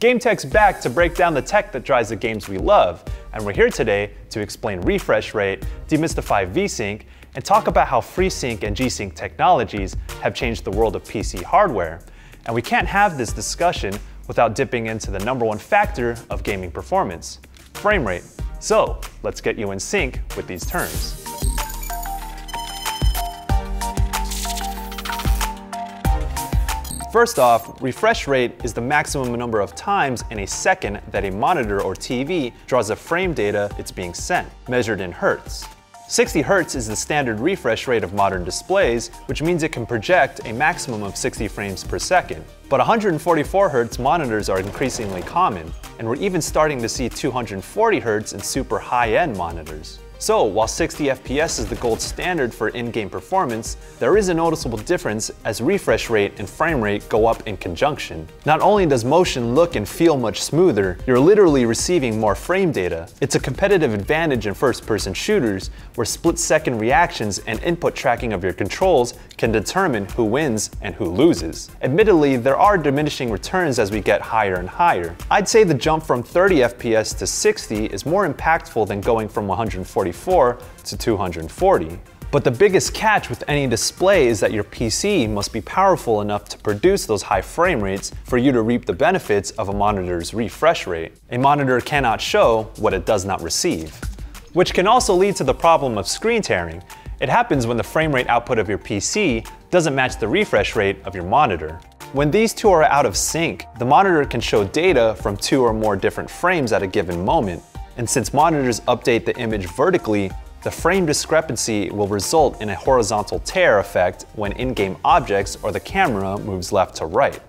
GameTech's back to break down the tech that drives the games we love, and we're here today to explain refresh rate, demystify VSync, and talk about how FreeSync and G-Sync technologies have changed the world of PC hardware. And we can't have this discussion without dipping into the number one factor of gaming performance, frame rate. So let's get you in sync with these terms. First off, refresh rate is the maximum number of times in a second that a monitor or TV draws the frame data it's being sent, measured in hertz. 60 Hz is the standard refresh rate of modern displays, which means it can project a maximum of 60 frames per second. But 144 Hz monitors are increasingly common, and we're even starting to see 240 Hz in super high-end monitors. So, while 60 FPS is the gold standard for in-game performance, there is a noticeable difference as refresh rate and frame rate go up in conjunction. Not only does motion look and feel much smoother, you're literally receiving more frame data. It's a competitive advantage in first-person shooters, where split-second reactions and input tracking of your controls can determine who wins and who loses. Admittedly, there are diminishing returns as we get higher and higher. I'd say the jump from 30 FPS to 60 is more impactful than going from 140 144 to 240. But the biggest catch with any display is that your PC must be powerful enough to produce those high frame rates for you to reap the benefits of a monitor's refresh rate. A monitor cannot show what it does not receive. Which can also lead to the problem of screen tearing. It happens when the frame rate output of your PC doesn't match the refresh rate of your monitor. When these two are out of sync, the monitor can show data from two or more different frames at a given moment, and since monitors update the image vertically, the frame discrepancy will result in a horizontal tear effect when in-game objects or the camera moves left to right.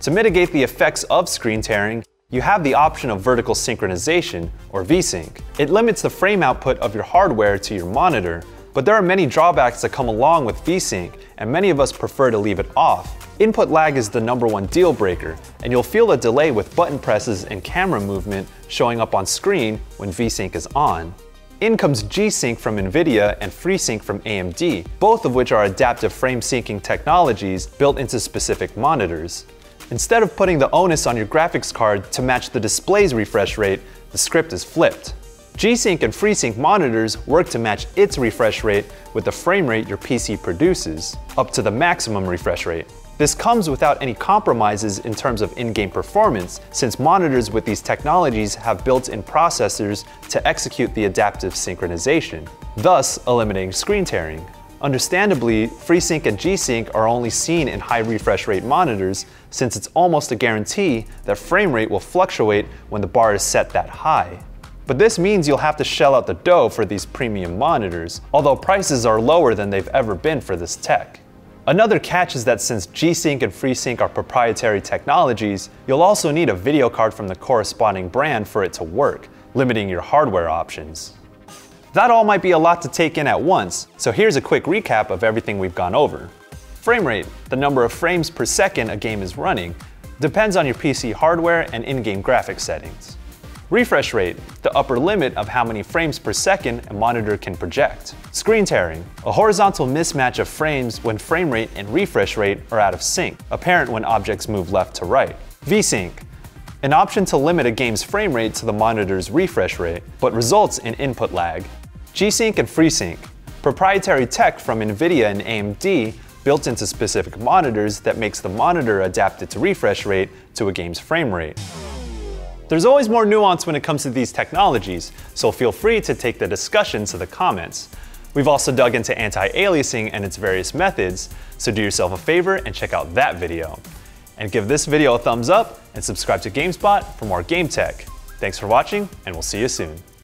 To mitigate the effects of screen tearing, you have the option of vertical synchronization, or VSync. It limits the frame output of your hardware to your monitor, but there are many drawbacks that come along with VSync, and many of us prefer to leave it off. Input lag is the number one deal breaker, and you'll feel a delay with button presses and camera movement showing up on screen when VSync is on. In comes G-Sync from NVIDIA and FreeSync from AMD, both of which are adaptive frame syncing technologies built into specific monitors. Instead of putting the onus on your graphics card to match the display's refresh rate, the script is flipped. G-Sync and FreeSync monitors work to match its refresh rate with the frame rate your PC produces, up to the maximum refresh rate. This comes without any compromises in terms of in-game performance, since monitors with these technologies have built-in processors to execute the adaptive synchronization, thus eliminating screen tearing. Understandably, FreeSync and G-Sync are only seen in high refresh rate monitors since it's almost a guarantee that frame rate will fluctuate when the bar is set that high. But this means you'll have to shell out the dough for these premium monitors, although prices are lower than they've ever been for this tech. Another catch is that since G-Sync and FreeSync are proprietary technologies, you'll also need a video card from the corresponding brand for it to work, limiting your hardware options. That all might be a lot to take in at once, so here's a quick recap of everything we've gone over. Frame rate, the number of frames per second a game is running, depends on your PC hardware and in-game graphics settings. Refresh rate, the upper limit of how many frames per second a monitor can project. Screen tearing, a horizontal mismatch of frames when frame rate and refresh rate are out of sync, apparent when objects move left to right. VSync, an option to limit a game's frame rate to the monitor's refresh rate, but results in input lag. G-Sync and FreeSync, proprietary tech from NVIDIA and AMD built into specific monitors that makes the monitor adapt its refresh rate to a game's frame rate. There's always more nuance when it comes to these technologies, so feel free to take the discussion to the comments. We've also dug into anti-aliasing and its various methods, so do yourself a favor and check out that video. And give this video a thumbs up and subscribe to GameSpot for more game tech. Thanks for watching, and we'll see you soon.